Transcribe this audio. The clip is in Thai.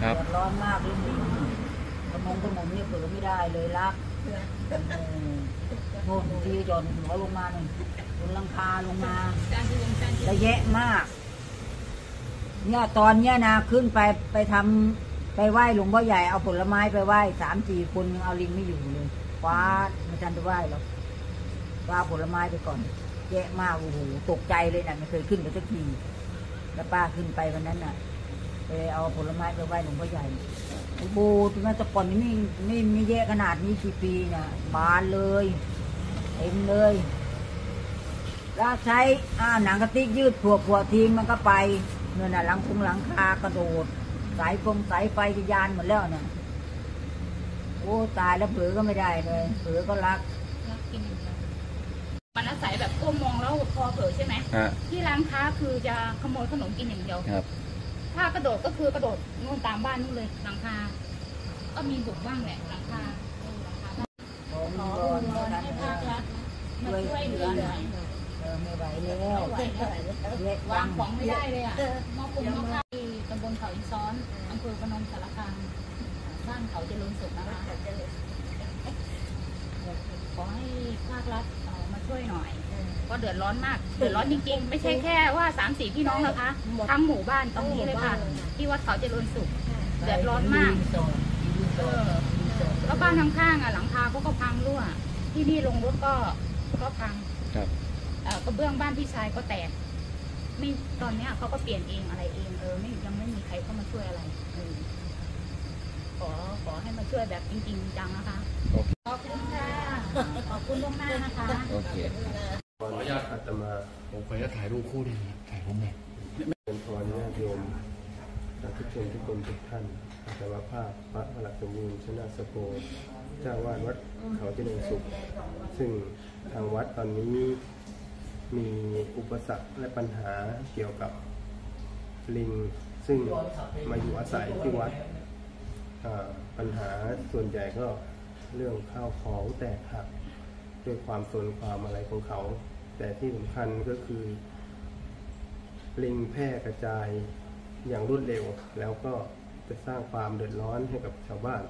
ครับ เดือดร้อนมากเรื่องลิงขนมขนมเนี่ยเปิดไม่ได้เลยรักเออโน่นทีจอนหัวลงมาหนึ่งบนหลังคาลงมาระแยะมาก เนี่ยตอนเนี้ยนะขึ้นไปไปทำไปไหว้หลวงพ่อใหญ่เอาผลไม้ไปไหว้สามสี่คนยังเอาลิงไม่อยู่เลยคว้าไม่ทันจะไหว้หรอกคว้าผลไม้ไปก่อน แยะมากโอ้โหตกใจเลยนะไม่เคยขึ้นไปสักทีแล้วป้าขึ้นไปวันนั้นน่ะ ไปเอาผลไม้ไปไหว้หลวงพ่อใหญ่โอ้โหตรงนั้นแตะก่อนนี่ไม่ไม่ไม่แยะขนาดนี้กี่ปีน่ะบานเลยเต็มเลยแล้วใช้อ่าหนังกระติกยืดผัวผัวๆทิ้งมันก็ไปเงินน่ะหลังคงหลังคากระโดด สายฟงสายไฟจะยานหมดแล้วเนี่ยโอ้ตายแล้วเผลอก็ไม่ได้เลยเผลอก็รักรักกินอย่างเดียวมันอาศัยแบบก้มมองแล้วพอเผลอใช่ไหมฮะที่ร้านค้าคือจะขโมยขนมกินอย่างเดียว ครับ ถ้ากระโดดก็คือกระโดดนู่นตามบ้านนู่นเลยหลังคา ก็มีบุกบ้างแหละหลังคาเออหลังคาบ้านขอขอร้อนวอนให้ภาครัฐมาช่วยเหลือหน่อยเออไม่ไหวแล้ววางของไม่ได้เลยอะมอปุงหมอข้าวที่ตำบลเขาอินซ้อนอำเภอพนมสารคามบ้านเขาเจริญสุขนะคะขอให้ภาครัฐ ก็เดือดร้อนมาก เดือดร้อนจริงๆ ไม่ใช่แค่ว่าสามสี่พี่น้องนะคะทั้งหมู่บ้านตรงนี้เลยค่ะ ที่วัดเขาเจริญสุข เดือดร้อนมากเออแล้วบ้านข้างๆอะหลังคาเขาก็พังรั่ว ที่นี่ลงรถก็ก็พังครับเอ่อกระเบื้องบ้านพี่ชายก็แตก ไม่ตอนเนี้ยเขาก็เปลี่ยนเองอะไรเองเออไม่ยังไม่มีใครเข้ามาช่วยอะไรเออขอขอให้มาช่วยแบบจริง ๆ จังนะคะโอเคขอบคุณค่ะขอบคุณล่วงหน้านะคะโอเคข อาตมาผมขออนุญาตถ่ายรูปคู่ได้ไหมครับถ่ายรูปหน่อยเป็นพรญาติโยมสาธุชนทุกคนทุกท่านอาตมาภาพพระพระสมบูรณ์ชนะสโปเจ้าวาดวัดเขาเจริญสุข ซึ่งทางวัดตอนนี้มีอุปสรรคและปัญหาเกี่ยวกับลิง ซึ่งมาอยู่อาศัยที่วัดปัญหาส่วนใหญ่ก็เรื่องข้าวของแตกหักด้วยความสนความอะไรของเขา แต่ที่สำคัญก็คือลิงแพร่กระจายอย่างรวดเร็ว แล้วก็จะสร้างความเดือดร้อนให้กับชาวบ้าน